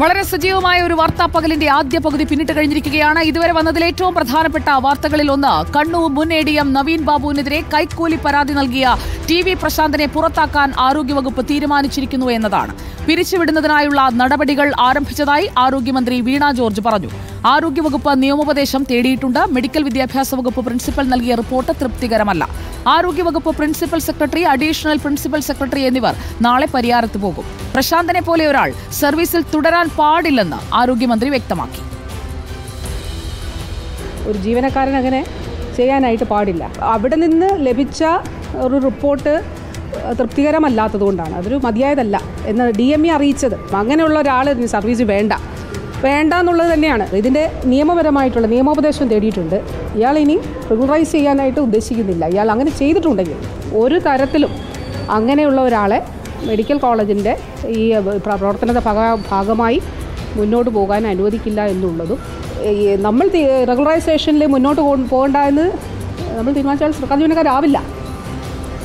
വളരെ സജീവമായ ഒരു വാർത്താ പകലിന്റെ ആദ്യ പകുതി പിന്നിട്ട് കഴിഞ്ഞിരിക്കുകയാണ്. ഇതുവരെ വന്നതിൽ ഏറ്റവും പ്രധാനപ്പെട്ട വാർത്തകളിൽ ഒന്ന് കണ്ണൂർ മുൻ എ ഡി എം നവീൻ ബാബുവിനെതിരെ കൈക്കൂലി പരാതി നൽകിയ ടി വി പ്രശാന്തനെ പുറത്താക്കാൻ ആരോഗ്യവകുപ്പ് തീരുമാനിച്ചിരിക്കുന്നു എന്നതാണ്. പിരിച്ചുവിടുന്നതിനായുള്ള നടപടികൾ ആരംഭിച്ചതായി ആരോഗ്യമന്ത്രി വീണ ജോർജ് പറഞ്ഞു. ആരോഗ്യവകുപ്പ് നിയമോപദേശം തേടിയിട്ടുണ്ട്. മെഡിക്കൽ വിദ്യാഭ്യാസ വകുപ്പ് പ്രിൻസിപ്പൽ നൽകിയ റിപ്പോർട്ട് തൃപ്തികരമല്ല. ആരോഗ്യവകുപ്പ് principal secretary additional principal secretary എന്നിവർ നാളെ പരിയാരത്ത് പോകും. പ്രശാന്തനെ പോലെ ഒരാൾ സർവീസിൽ തുടരാൻ പാടില്ലെന്ന് ആരോഗ്യമന്ത്രി വ്യക്തമാക്കി. ഒരു ജീവനക്കാരൻ അങ്ങനെ ചെയ്യാനായിട്ട് പാടില്ല. അവിടെ നിന്ന് ലഭിച്ച ഒരു റിപ്പോർട്ട് തൃപ്തികരമല്ലാത്തത് കൊണ്ടാണ് അതൊരു മതിയായതല്ല. എന്ന് ഡി എം ഇ അറിയിച്ചത്. അങ്ങനെയുള്ള ഒരാൾ സർവീസ് വേണ്ട. വേണ്ട എന്നുള്ളത് തന്നെയാണ്. ഇതിന്റെ നിയമപരമായിട്ടുള്ള നിയമോപദേശം തേടിയിട്ടുണ്ട്. ഇയാൾ ഇനി റെഗുലറൈസ് ചെയ്യാനായിട്ട് ഉദ്ദേശിക്കുന്നില്ല. ഇയാൾ അങ്ങനെ ചെയ്തിട്ടുണ്ടെങ്കിൽ ഒരു തരത്തിലും അങ്ങനെയുള്ള ഒരാളെ മെഡിക്കൽ കോളേജിന്റെ ഈ പ്ര- പ്രവർത്തനത്തെ ഭാഗ- ഭാഗമായി മുന്നോട്ട് പോകാൻ അനുവദിക്കില്ല എന്നുള്ളതും നമ്മൾ റെഗുലറൈസേഷനിൽ മുന്നോട്ട് പോകണ്ട എന്ന് നമ്മൾ തീരുമാനിച്ചാൽ സർക്കാർ ജീവനക്കാരാവില്ല.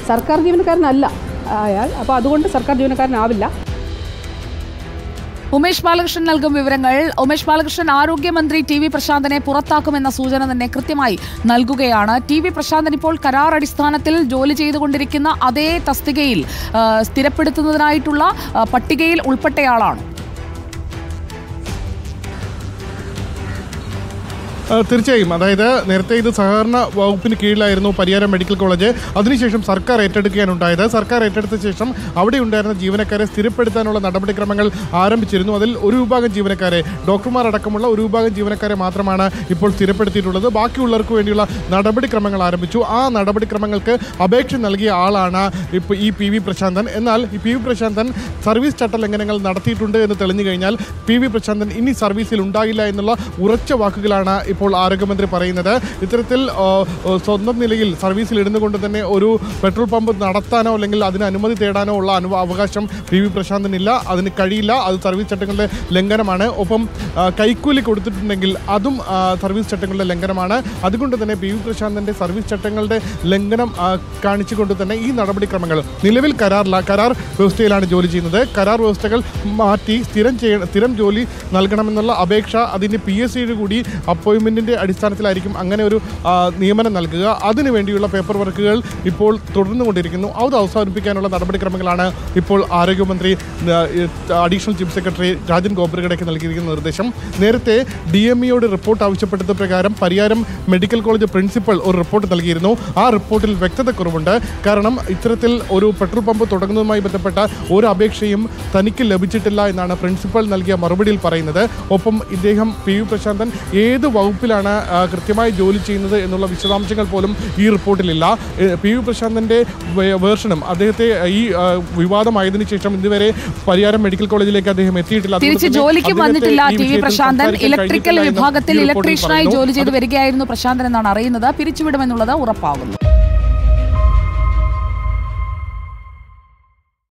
സർക്കാർ ജീവനക്കാരനല്ല അയാൾ. അപ്പോൾ അതുകൊണ്ട് സർക്കാർ ജീവനക്കാരനാവില്ല. ഉമേഷ് ബാലകൃഷ്ണൻ നൽകും വിവരങ്ങൾ. ഉമേഷ് ബാലകൃഷ്ണൻ ആരോഗ്യമന്ത്രി ടി വി പ്രശാന്തനെ പുറത്താക്കുമെന്ന സൂചന തന്നെ കൃത്യമായി നൽകുകയാണ്. ടി വി പ്രശാന്തൻ ഇപ്പോൾ കരാർ അടിസ്ഥാനത്തിൽ ജോലി ചെയ്തുകൊണ്ടിരിക്കുന്ന അതേ തസ്തികയിൽ സ്ഥിരപ്പെടുത്തുന്നതിനായിട്ടുള്ള പട്ടികയിൽ ഉൾപ്പെട്ടയാളാണ്. തീർച്ചയായും. അതായത് നേരത്തെ ഇത് സഹകരണ വകുപ്പിന് കീഴിലായിരുന്നു പരിയാരം മെഡിക്കൽ കോളേജ്. അതിനുശേഷം സർക്കാർ ഏറ്റെടുക്കുകയാണുണ്ടായത്. സർക്കാർ ഏറ്റെടുത്ത ശേഷം അവിടെ ഉണ്ടായിരുന്ന ജീവനക്കാരെ സ്ഥിരപ്പെടുത്താനുള്ള നടപടിക്രമങ്ങൾ ആരംഭിച്ചിരുന്നു. അതിൽ ഒരു വിഭാഗം ജീവനക്കാരെ ഡോക്ടർമാർ അടക്കമുള്ള ഒരു വിഭാഗം ജീവനക്കാരെ മാത്രമാണ് ഇപ്പോൾ സ്ഥിരപ്പെടുത്തിയിട്ടുള്ളത്. ബാക്കിയുള്ളവർക്ക് വേണ്ടിയുള്ള നടപടിക്രമങ്ങൾ ആരംഭിച്ചു. ആ നടപടിക്രമങ്ങൾക്ക് അപേക്ഷ നൽകിയ ആളാണ് ഇപ്പോൾ ഈ പി വി പ്രശാന്തൻ. എന്നാൽ ഈ പി വി പ്രശാന്തൻ സർവീസ് ചട്ടലംഘനങ്ങൾ നടത്തിയിട്ടുണ്ട് എന്ന് തെളിഞ്ഞു കഴിഞ്ഞാൽ പി വി പ്രശാന്തൻ ഇനി സർവീസിൽ ഉണ്ടാകില്ല എന്നുള്ള ഉറച്ച വാക്കുകളാണ് ഇപ്പോൾ ആരോഗ്യമന്ത്രി പറയുന്നത് ഇത്തരത്തിൽ സ്വന്തം നിലയിൽ സർവീസിൽ ഇടുന്നു കൊണ്ട് തന്നെ ഒരു പെട്രോൾ പമ്പ് നടത്താനോ അല്ലെങ്കിൽ അതിന് അനുമതി തേടാനോ ഉള്ള അനു അവകാശം പി വി പ്രശാന്തിനില്ല. അതിന് കഴിയില്ല. അത് സർവീസ് ചട്ടങ്ങളുടെ ലംഘനമാണ്. ഒപ്പം കൈക്കൂലി കൊടുത്തിട്ടുണ്ടെങ്കിൽ അതും സർവീസ് ചട്ടങ്ങളുടെ ലംഘനമാണ്. അതുകൊണ്ട് തന്നെ പി വി പ്രശാന്തിന്റെ സർവീസ് ചട്ടങ്ങളുടെ ലംഘനം കാണിച്ചുകൊണ്ട് തന്നെ ഈ നടപടിക്രമങ്ങൾ നിലവിൽ കരാറില്ല കരാർ വ്യവസ്ഥയിലാണ് ജോലി ചെയ്യുന്നത്. കരാർ വ്യവസ്ഥകൾ മാറ്റി സ്ഥിരം ചെയ്യണം സ്ഥിരം ജോലി നൽകണമെന്നുള്ള അപേക്ഷ അതിന്റെ പി എസ് സിയുടെ കൂടി അപ്പോയിൻമെന്റിന്റെ അടിസ്ഥാനത്തിലായിരിക്കും അങ്ങനെ ഒരു നിയമനം നൽകുക. അതിനു വേണ്ടിയുള്ള പേപ്പർ വർക്കുകൾ ഇപ്പോൾ തുടർന്നുകൊണ്ടിരിക്കുന്നു. അത് അവസാനിപ്പിക്കാനുള്ള നടപടിക്രമങ്ങളാണ് ഇപ്പോൾ ആരോഗ്യമന്ത്രി അഡീഷണൽ ചീഫ് സെക്രട്ടറി രാജൻ ഗോപുരകടയ്ക്ക് നൽകിയിരിക്കുന്ന നിർദ്ദേശം. നേരത്തെ ഡി എം ഇയോട് റിപ്പോർട്ട് ആവശ്യപ്പെട്ടത് പ്രകാരം പരിയാരം മെഡിക്കൽ കോളേജ് പ്രിൻസിപ്പൽ ഒരു റിപ്പോർട്ട് നൽകിയിരുന്നു. ആ റിപ്പോർട്ടിൽ വ്യക്തത കുറവുണ്ട് കാരണം ഇത്തരത്തിൽ ഒരു പെട്രോൾ പമ്പ് തുടങ്ങുന്നതുമായി ബന്ധപ്പെട്ട ഒരു അപേക്ഷയും തനിക്ക് ലഭിച്ചിട്ടില്ല എന്നാണ് പ്രിൻസിപ്പൽ നൽകിയ മറുപടിയിൽ പറയുന്നത്. ഒപ്പം ഇദ്ദേഹം പി യു പ്രശാന്തൻ ഏത് വകുപ്പിലാണ് കൃത്യമായി ജോലി ചെയ്യുന്നത് എന്നുള്ള വിശദാംശങ്ങൾ പോലും ഈ റിപ്പോർട്ടിലില്ല. പി വി പ്രശാന്തന്റെ വേ- വേർഷനും അദ്ദേഹത്തെ ഈ വിവാദമായതിനു ശേഷം ഇതുവരെ പരിയാരം മെഡിക്കൽ കോളേജിലേക്ക് അദ്ദേഹം എത്തിയിട്ടില്ല. തിരിച്ച് ജോലിക്ക് വന്നിട്ടില്ല ടി വി പ്രശാന്തൻ. ഇലക്ട്രിക്കൽ വിഭാഗത്തിൽ ഇലക്ട്രീഷ്യനായി ജോലി ചെയ്ത് വരികയായിരുന്നു പ്രശാന്തൻ എന്നാണ് അറിയുന്നത്. പിരിച്ചുവിടുമെന്നുള്ളത് ഉറപ്പാകുന്നു.